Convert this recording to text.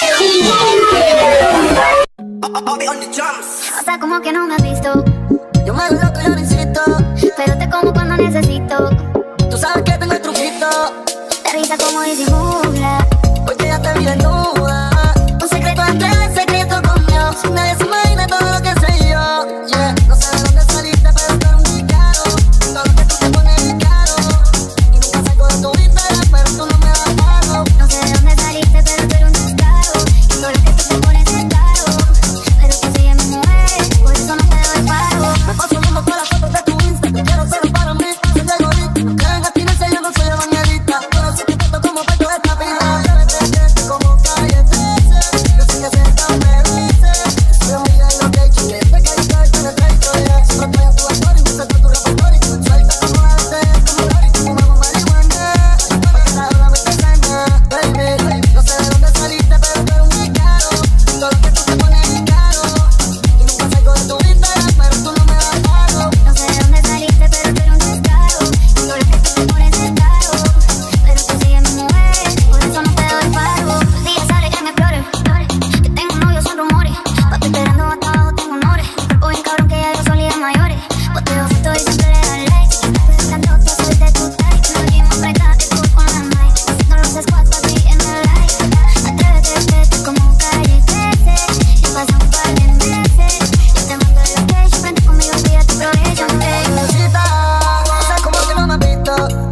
O sea, como que no me has visto. Yo me lo que yo insisto. Pero te como cuando necesito. Tú sabes que tengo el truquito. Te risa como disimula. Porque ya te vi en duda. up.